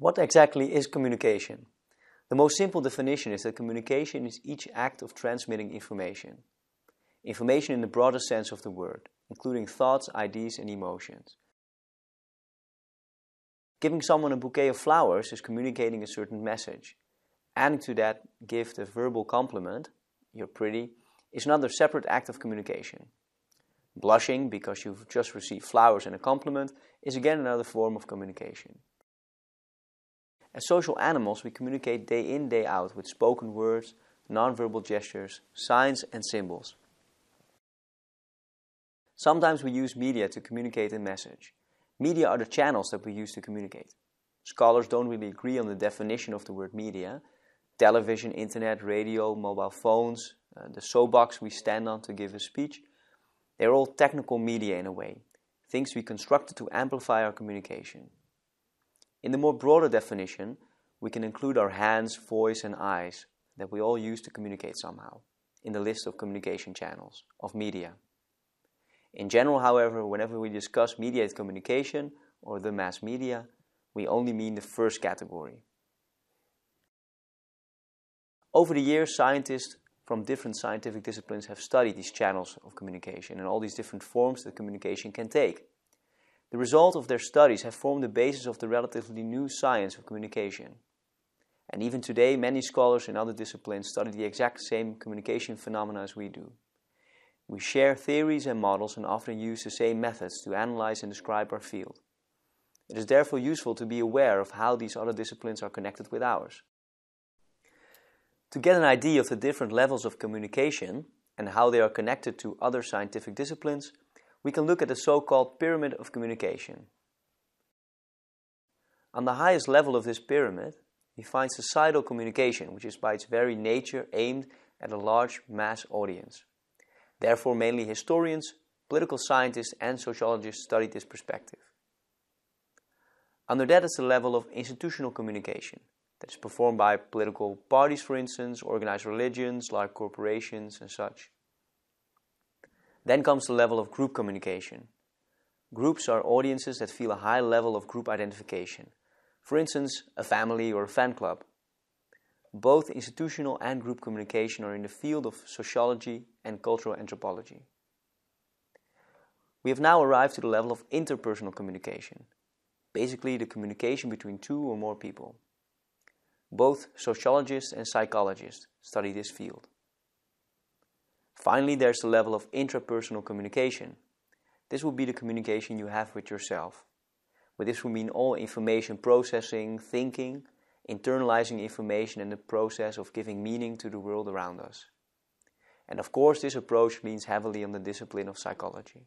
What exactly is communication? The most simple definition is that communication is each act of transmitting information. Information in the broadest sense of the word, including thoughts, ideas, and emotions. Giving someone a bouquet of flowers is communicating a certain message. Adding to that gift a verbal compliment, you're pretty, is another separate act of communication. Blushing because you've just received flowers and a compliment is again another form of communication. As social animals, we communicate day in, day out with spoken words, nonverbal gestures, signs, and symbols. Sometimes we use media to communicate a message. Media are the channels that we use to communicate. Scholars don't really agree on the definition of the word media. Television, internet, radio, mobile phones, uh, the soapbox we stand on to give a speech, they're all technical media in a way, things we constructed to amplify our communication. In the more broader definition, we can include our hands, voice, and eyes that we all use to communicate somehow in the list of communication channels, of media. In general, however, whenever we discuss mediated communication or the mass media, we only mean the first category. Over the years, scientists from different scientific disciplines have studied these channels of communication and all these different forms that communication can take. The result of their studies have formed the basis of the relatively new science of communication. And even today, many scholars in other disciplines study the exact same communication phenomena as we do. We share theories and models and often use the same methods to analyze and describe our field. It is therefore useful to be aware of how these other disciplines are connected with ours. To get an idea of the different levels of communication and how they are connected to other scientific disciplines, we can look at the so-called pyramid of communication. On the highest level of this pyramid, we find societal communication, which is by its very nature aimed at a large mass audience. Therefore, mainly historians, political scientists, and sociologists study this perspective. Under that is the level of institutional communication, that is performed by political parties, for instance, organized religions, large corporations, and such. Then comes the level of group communication. Groups are audiences that feel a high level of group identification. For instance, a family or a fan club. Both institutional and group communication are in the field of sociology and cultural anthropology. We have now arrived to the level of interpersonal communication, basically the communication between two or more people. Both sociologists and psychologists study this field. Finally, there's the level of intrapersonal communication. This will be the communication you have with yourself. But this will mean all information processing, thinking, internalizing information and the process of giving meaning to the world around us. And of course, this approach leans heavily on the discipline of psychology.